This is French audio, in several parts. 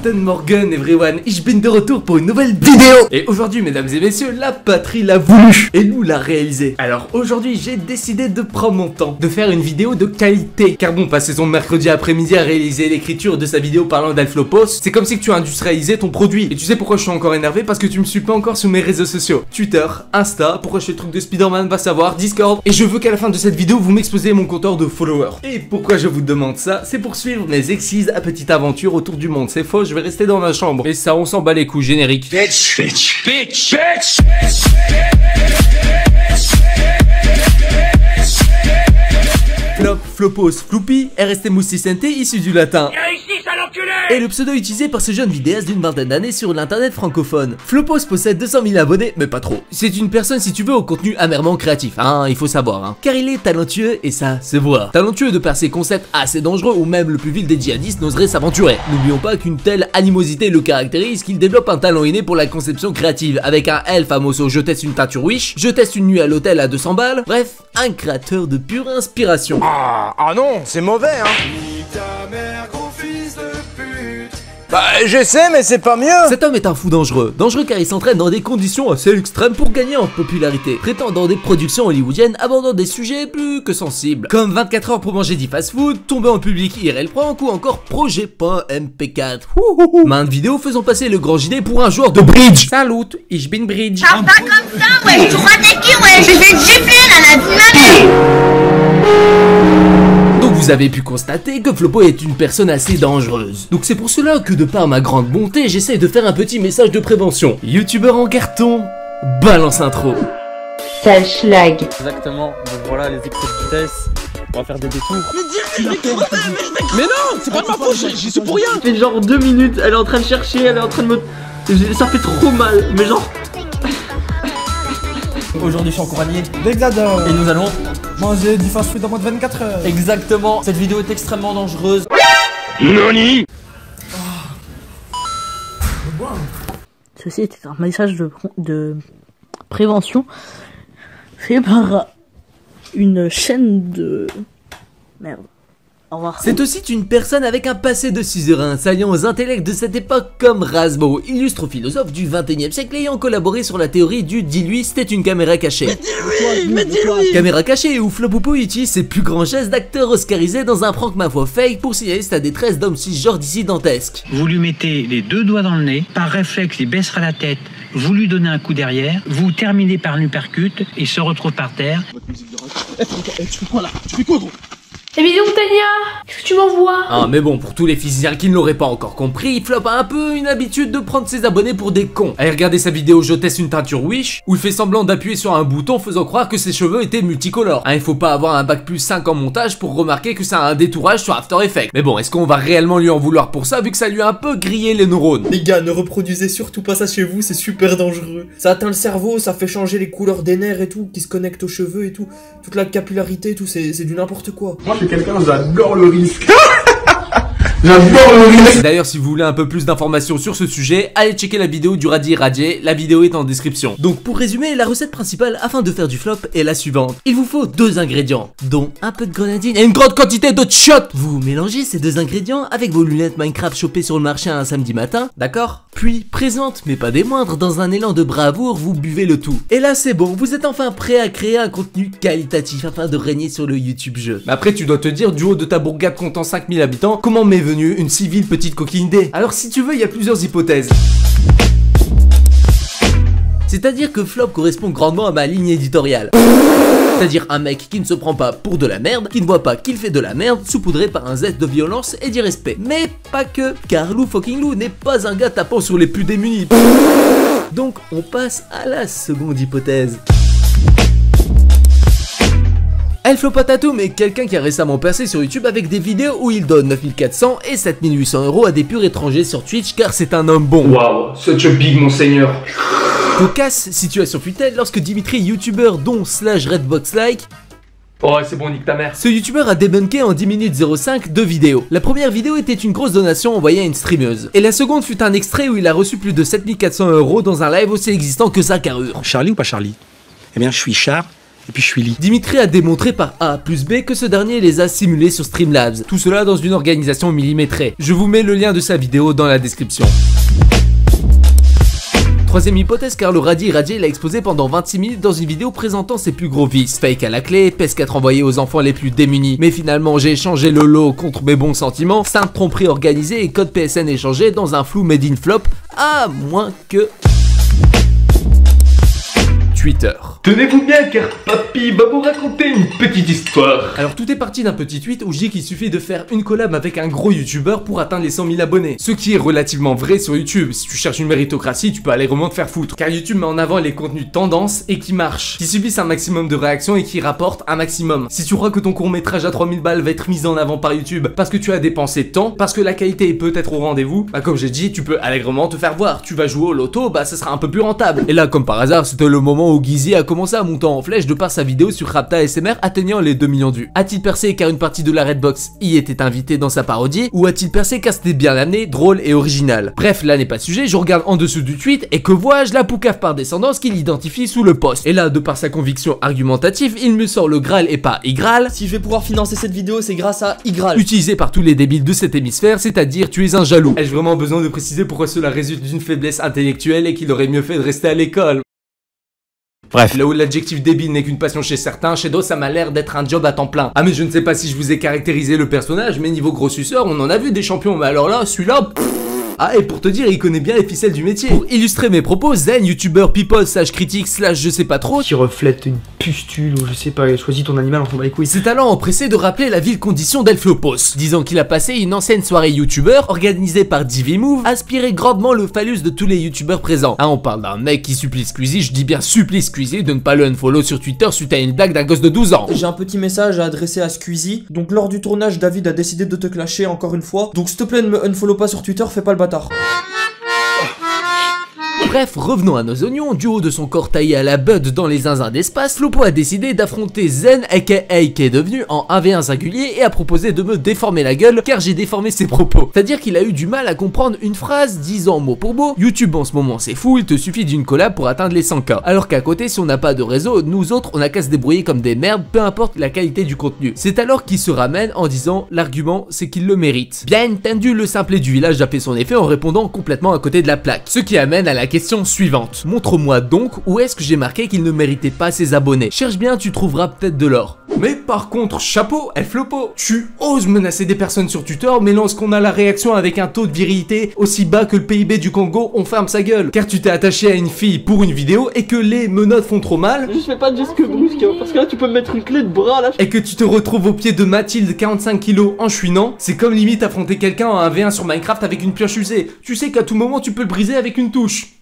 Guten Morgen everyone, ich bin de retour pour une nouvelle vidéo. Et aujourd'hui mesdames et messieurs, la patrie l'a voulu et nous l'a réalisé. Alors aujourd'hui j'ai décidé de prendre mon temps, de faire une vidéo de qualité. Car bon, passer son mercredi après-midi à réaliser l'écriture de sa vidéo parlant d'Alflopos C'est comme si tu as industrialisé ton produit. Et tu sais pourquoi je suis encore énervé? Parce que tu me suis pas encore sur mes réseaux sociaux. Twitter, Insta, pourquoi je fais le truc de Spider-Man va savoir, Discord. Et je veux qu'à la fin de cette vidéo vous m'exposez mon compteur de followers. Et pourquoi je vous demande ça? C'est pour suivre mes excises à petite aventure autour du monde. C'est faux, je vais rester dans ma chambre. Et ça, on s'en bat les coups, générique. Bitch, bitch, bitch, bitch. Flop, flopos, floupy, RST mousticente issu du latin. Et le pseudo utilisé par ce jeune vidéaste d'une vingtaine d'années sur l'internet francophone. Flopos possède 200 000 abonnés, mais pas trop. C'est une personne si tu veux au contenu amèrement créatif, hein, il faut savoir. Hein. Car il est talentueux et ça se voit. Talentueux de par ses concepts assez dangereux où même le plus vil des djihadistes n'oserait s'aventurer. N'oublions pas qu'une telle animosité le caractérise qu'il développe un talent inné pour la conception créative avec un L famoso je teste une teinture wish, je teste une nuit à l'hôtel à 200 balles, bref, un créateur de pure inspiration. Ah, ah non, c'est mauvais hein bah, je sais, mais c'est pas mieux Cet homme est un fou dangereux. Dangereux car il s'entraîne dans des conditions assez extrêmes pour gagner en popularité. Prétendant des productions hollywoodiennes abordant des sujets plus que sensibles. Comme 24 heures pour manger du fast-food, tomber en public IRL Prank ou encore Projet.mp4. Main de vidéo faisant passer le grand JD pour un joueur de bridge. Salut, ich bin bridge. Parle pas comme ça, ouais, tu crois t'es qui, ouais, je vais te gifler, là, la vous avez pu constater que Flopo est une personne assez dangereuse. Donc c'est pour cela que de par ma grande bonté, j'essaie de faire un petit message de prévention. Youtubeur en carton, balance intro. Sale schlag. Exactement, donc voilà les excès de vitesse. On va faire des détours. Mais dire que je vais mais, non, c'est pas de ma faute, j'y suis pour rien. Ça fait genre deux minutes, elle est en train de chercher, elle est en train de me. Ça fait trop mal, mais genre. Aujourd'hui, je suis en compagnie d'Exador. Et nous allons manger du fast food en moins de 24 heures. Exactement. Cette vidéo est extrêmement dangereuse. Noni Ceci était un message de, de prévention fait par une chaîne de... Merde. C'est aussi une personne avec un passé de suzerain, saillant aux intellects de cette époque comme Rasbo, illustre philosophe du 21 e siècle ayant collaboré sur la théorie du dis-lui c'était une caméra cachée. Mais dis-lui, mais dis-lui Caméra cachée où Flopoupou utilise ses plus grands gestes d'acteur oscarisé dans un prank ma foi fake pour signaler sa détresse d'homme cisgenre dissidentesque. Vous lui mettez les deux doigts dans le nez, par réflexe il baissera la tête, vous lui donnez un coup derrière, vous terminez par l'uppercut et se retrouve par terre. Eh, eh, tu fais quoi là? Tu fais quoi gros? Et dis donc Tania, qu'est-ce que tu m'envoies? Ah mais bon, pour tous les physiciens qui ne l'auraient pas encore compris, Flop a un peu une habitude de prendre ses abonnés pour des cons. Allez regarder sa vidéo Je teste une teinture Wish, où il fait semblant d'appuyer sur un bouton faisant croire que ses cheveux étaient multicolores. Hein, il faut pas avoir un bac plus 5 en montage pour remarquer que ça a un détourage sur After Effects. Mais bon, est-ce qu'on va réellement lui en vouloir pour ça vu que ça lui a un peu grillé les neurones? Les gars, ne reproduisez surtout pas ça chez vous, c'est super dangereux. Ça atteint le cerveau, ça fait changer les couleurs des nerfs et tout, qui se connectent aux cheveux et tout. Toute la capillarité et tout, c'est du n'importe quoi. Moi je suis quelqu'un, j'adore le risque. J'adore le risque D'ailleurs, si vous voulez un peu plus d'informations sur ce sujet, allez checker la vidéo du radis radier, la vidéo est en description. Donc pour résumer, la recette principale afin de faire du flop est la suivante. Il vous faut deux ingrédients, dont un peu de grenadine et une grande quantité de shot Vous mélangez ces deux ingrédients avec vos lunettes Minecraft chopées sur le marché un samedi matin, d'accord? Puis, présente, mais pas des moindres, dans un élan de bravoure, vous buvez le tout. Et là c'est bon, vous êtes enfin prêt à créer un contenu qualitatif afin de régner sur le YouTube jeu. Mais après tu dois te dire, du haut de ta bourgade comptant 5000 habitants, comment une civile petite coquine. Alors si tu veux, il y a plusieurs hypothèses. C'est-à-dire que Flop correspond grandement à ma ligne éditoriale. C'est-à-dire un mec qui ne se prend pas pour de la merde, qui ne voit pas qu'il fait de la merde, saupoudré par un zeste de violence et d'irrespect. Mais pas que, car Lou fucking Lou n'est pas un gars tapant sur les plus démunis. Donc on passe à la seconde hypothèse. Elflopatatum est quelqu'un qui a récemment percé sur YouTube avec des vidéos où il donne 9400 et 7800 euros à des purs étrangers sur Twitch car c'est un homme bon. Waouh, such a big monseigneur. Cocasse situation fut-elle lorsque Dimitri, youtubeur dont slash redbox like Oh c'est bon nique ta mère Ce youtubeur a débunké en 10 minutes 05 deux vidéos. La première vidéo était une grosse donation envoyée à une streameuse. Et la seconde fut un extrait où il a reçu plus de 7400 euros dans un live aussi existant que sa carrure. Charlie ou pas Charlie? Eh bien je suis Char Et puis je suis lit. Dimitri a démontré par A plus B que ce dernier les a simulés sur Streamlabs. Tout cela dans une organisation millimétrée. Je vous mets le lien de sa vidéo dans la description. Troisième hypothèse car le Radis Radier l'a exposé pendant 26 minutes dans une vidéo présentant ses plus gros vices. Fake à la clé, PS4 envoyé aux enfants les plus démunis. Mais finalement j'ai échangé le lot contre mes bons sentiments, simple tromperie organisée et code PSN échangé dans un flou made in flop, à moins que... Twitter. Tenez-vous bien car papy va vous raconter une petite histoire. Alors tout est parti d'un petit tweet où je dis qu'il suffit de faire une collab avec un gros youtubeur pour atteindre les 100 000 abonnés. Ce qui est relativement vrai sur YouTube. Si tu cherches une méritocratie, tu peux aller vraiment te faire foutre. Car YouTube met en avant les contenus tendance et qui marchent, qui subissent un maximum de réactions et qui rapportent un maximum. Si tu crois que ton court métrage à 3000 balles va être mis en avant par YouTube parce que tu as dépensé tant, parce que la qualité est peut-être au rendez-vous, bah comme j'ai dit, tu peux allègrement te faire voir. Tu vas jouer au loto, bah ça sera un peu plus rentable. Et là, comme par hasard, c'était le moment où Gizzy a commencé à monter en flèche de par sa vidéo sur Rapta SMR atteignant les 2 millions de vues. A-t-il percé car une partie de la Redbox y était invitée dans sa parodie ou a-t-il percé car c'était bien amené, drôle et original? Bref, là n'est pas sujet, je regarde en dessous du tweet et que vois-je? La poucave par descendance qu'il identifie sous le post. Et là, de par sa conviction argumentative, il me sort le Graal et pas Igral. Si je vais pouvoir financer cette vidéo, c'est grâce à Igral. Utilisé par tous les débiles de cet hémisphère, c'est-à-dire tu es un jaloux. Ai-je vraiment besoin de préciser pourquoi cela résulte d'une faiblesse intellectuelle et qu'il aurait mieux fait de rester à l'école? Bref, là où l'adjectif débile n'est qu'une passion chez certains, chez d'autres ça m'a l'air d'être un job à temps plein. Ah mais je ne sais pas si je vous ai caractérisé le personnage, mais niveau gros on en a vu des champions, mais alors là, celui-là... Ah, et pour te dire, il connaît bien les ficelles du métier. Pour illustrer mes propos, Zen, youtubeur people slash critique slash je sais pas trop, Qui reflète une pustule ou je sais pas, choisis ton animal, on s'en bat les couilles. ses talents empressés de rappeler la ville condition d'Elflopos, disant qu'il a passé une ancienne soirée youtubeur organisée par Divimove, aspirait grandement le phallus de tous les youtubeurs présents. Ah, on parle d'un mec qui supplie Squeezie, je dis bien supplie Squeezie de ne pas le unfollow sur Twitter suite à une blague d'un gosse de 12 ans. J'ai un petit message à adresser à Squeezie. Donc lors du tournage, David a décidé de te clasher encore une fois. Donc s'il te plaît, ne me unfollow pas sur Twitter, fais pas le bâtard. doch. Bref, revenons à nos oignons, du haut de son corps taillé à la bud dans les zinzins d'espace, Lopo a décidé d'affronter Zen aka qui est devenu en 1v1 singulier et a proposé de me déformer la gueule car j'ai déformé ses propos. C'est-à-dire qu'il a eu du mal à comprendre une phrase disant mot pour mot YouTube en ce moment c'est fou, il te suffit d'une collab pour atteindre les 100k. Alors qu'à côté si on n'a pas de réseau, nous autres on a qu'à se débrouiller comme des merdes, peu importe la qualité du contenu. C'est alors qu'il se ramène en disant l'argument c'est qu'il le mérite. Bien entendu le simplet du village a fait son effet en répondant complètement à côté de la plaque. Ce qui amène à la question suivante. Montre-moi donc où est-ce que j'ai marqué qu'il ne méritait pas ses abonnés. Cherche bien, tu trouveras peut-être de l'or. Mais par contre, chapeau, Elflopo, tu oses menacer des personnes sur Twitter, mais lorsqu'on a la réaction avec un taux de virilité aussi bas que le PIB du Congo, on ferme sa gueule. Car tu t'es attaché à une fille pour une vidéo et que les menottes font trop mal. Je fais pas de geste brusque, hein, parce que là tu peux me mettre une clé de bras là. Et que tu te retrouves au pied de Mathilde 45 kilos en chouinant, c'est comme limite affronter quelqu'un en 1v1 sur Minecraft avec une pioche usée. Tu sais qu'à tout moment tu peux le briser avec une touche.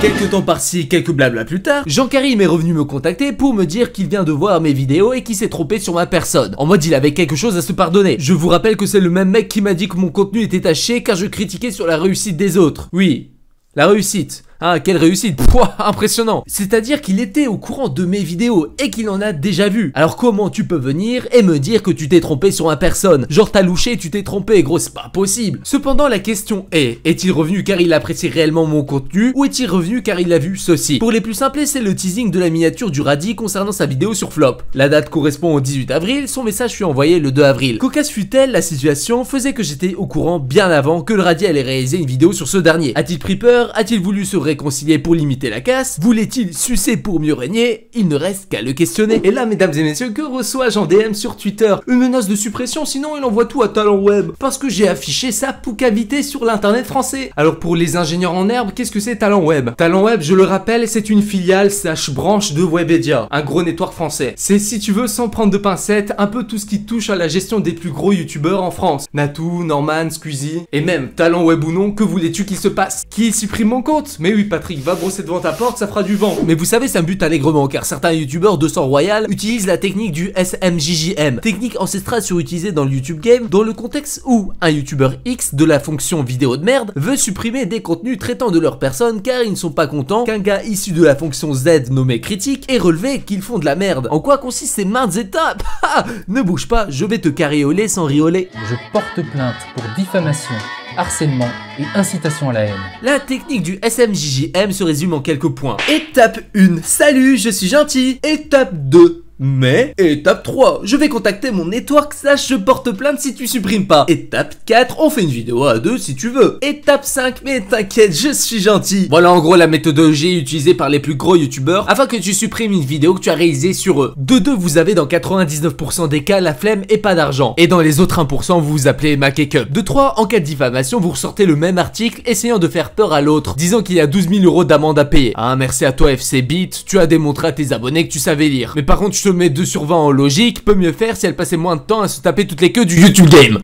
Quelques temps par-ci, quelques blabla plus tard, Jean Karim est revenu me contacter pour me dire qu'il vient de voir mes vidéos et qu'il s'est trompé sur ma personne. En mode il avait quelque chose à se pardonner. Je vous rappelle que c'est le même mec qui m'a dit que mon contenu était taché car je critiquais sur la réussite des autres. Oui, la réussite. Ah, quelle réussite Pouah, impressionnant C'est-à-dire qu'il était au courant de mes vidéos et qu'il en a déjà vu. Alors comment tu peux venir et me dire que tu t'es trompé sur ma personne? Genre t'as louché, tu t'es trompé, gros, c'est pas possible. Cependant, la question est, est-il revenu car il apprécie réellement mon contenu ou est-il revenu car il a vu ceci? Pour les plus simples, c'est le teasing de la miniature du radis concernant sa vidéo sur Flop. La date correspond au 18 avril, son message fut envoyé le 2 avril. Cocasse fut-elle, la situation faisait que j'étais au courant bien avant que le radis allait réaliser une vidéo sur ce dernier. A-t-il pris peur? A-t-il voulu se réconcilier pour limiter la casse Voulait-il sucer pour mieux régner? Il ne reste qu'à le questionner. Et là, mesdames et messieurs, que reçois-je en DM sur Twitter? Une menace de suppression, sinon il envoie tout à Talent Web. Parce que j'ai affiché sa poucavité sur l'internet français. Alors pour les ingénieurs en herbe, qu'est-ce que c'est Talent Web? Talent Web, je le rappelle, c'est une filiale slash branche de Webedia, un gros network français. C'est si tu veux, sans prendre de pincettes, un peu tout ce qui touche à la gestion des plus gros youtubeurs en France. Natou, Norman, Squeezie, et même, talent web ou non, que voulais-tu qu'il se passe? Qui supprime mon compte? Mais Patrick, va brosser devant ta porte, ça fera du vent. Mais vous savez, ça me bute allègrement, car certains youtubeurs de sang royal utilisent la technique du SMJJM, technique ancestrale surutilisée dans le YouTube game, dans le contexte où un youtubeur X de la fonction vidéo de merde veut supprimer des contenus traitant de leur personne car ils ne sont pas contents qu'un gars issu de la fonction Z nommé critique ait relevé qu'ils font de la merde. En quoi consistent ces maintes étapes? Ne bouge pas, je vais te carrioler sans rioler. Je porte plainte pour diffamation harcèlement et incitation à la haine. La technique du SMJJM se résume en quelques points. Étape 1, salut, je suis gentil. Étape 2, mais, étape 3, je vais contacter mon network slash je porte plainte si tu supprimes pas. Étape 4, on fait une vidéo à deux si tu veux. Étape 5, mais t'inquiète, je suis gentil. Voilà en gros la méthodologie utilisée par les plus gros youtubeurs afin que tu supprimes une vidéo que tu as réalisée sur eux. De deux, vous avez dans 99% des cas la flemme et pas d'argent. Et dans les autres 1%, vous vous appelez Cup. De 3, en cas de diffamation, vous ressortez le même article essayant de faire peur à l'autre, disant qu'il y a 12 000 euros d'amende à payer. Ah, merci à toi FC Beat, tu as démontré à tes abonnés que tu savais lire. Mais par contre, je te mets 2 sur 20 en logique, peut mieux faire si elle passait moins de temps à se taper toutes les queues du YouTube Game.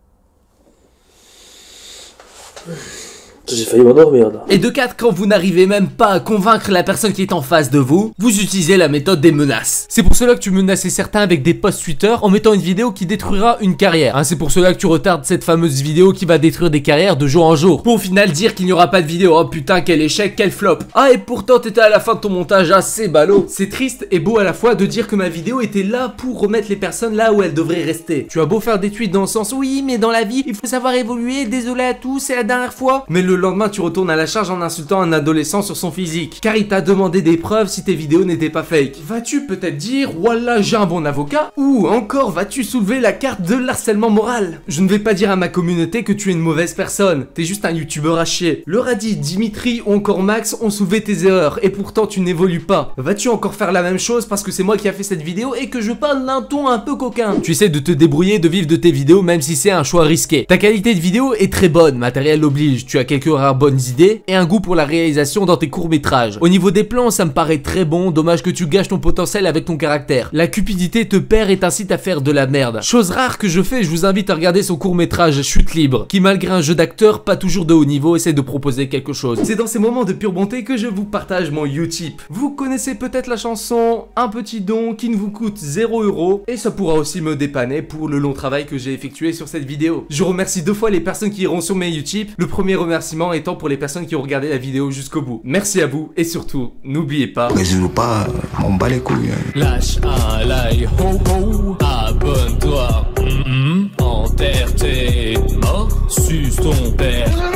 J'ai failli m'endormir. Et de 4, quand vous n'arrivez même pas à convaincre la personne qui est en face de vous, vous utilisez la méthode des menaces. C'est pour cela que tu menaçais certains avec des posts Twitter en mettant une vidéo qui détruira une carrière. Hein, c'est pour cela que tu retardes cette fameuse vidéo qui va détruire des carrières de jour en jour. Pour au final dire qu'il n'y aura pas de vidéo. Oh putain, quel échec, quel flop. Ah, et pourtant t'étais à la fin de ton montage assez ballot. C'est triste et beau à la fois de dire que ma vidéo était là pour remettre les personnes là où elles devraient rester. Tu as beau faire des tweets dans le sens oui, mais dans la vie, il faut savoir évoluer, désolé à tous, c'est la dernière fois. Mais le lendemain, tu retournes à la charge en insultant un adolescent sur son physique. Car il t'a demandé des preuves si tes vidéos n'étaient pas fake. Vas-tu peut-être dire, voilà, j'ai un bon avocat Ou encore, vas-tu soulever la carte de l'harcèlement moral Je ne vais pas dire à ma communauté que tu es une mauvaise personne. T'es juste un youtubeur à chier. Le radis, Dimitri ou encore Max ont soulevé tes erreurs et pourtant tu n'évolues pas. Vas-tu encore faire la même chose parce que c'est moi qui a fait cette vidéo et que je parle d'un ton un peu coquin Tu essaies de te débrouiller, de vivre de tes vidéos même si c'est un choix risqué. Ta qualité de vidéo est très bonne, matériel oblige. Tu as quelques rares bonnes idées et un goût pour la réalisation dans tes courts-métrages. Au niveau des plans, ça me paraît très bon, dommage que tu gâches ton potentiel avec ton caractère. La cupidité te perd et t'incite à faire de la merde. Chose rare que je fais, je vous invite à regarder son court-métrage Chute libre, qui malgré un jeu d'acteur pas toujours de haut niveau, essaie de proposer quelque chose. C'est dans ces moments de pure bonté que je vous partage mon Utip. Vous connaissez peut-être la chanson Un petit don qui ne vous coûte 0 euros et ça pourra aussi me dépanner pour le long travail que j'ai effectué sur cette vidéo. Je remercie deux fois les personnes qui iront sur mes Utip, le premier remerciement étant pour les personnes qui ont regardé la vidéo jusqu'au bout. Merci à vous et surtout, n'oubliez pas... Résume pas, on bat les couilles. Hein. Lâche un like, ho ho, abonne-toi, mm -hmm. enterre tes morts, suce ton père.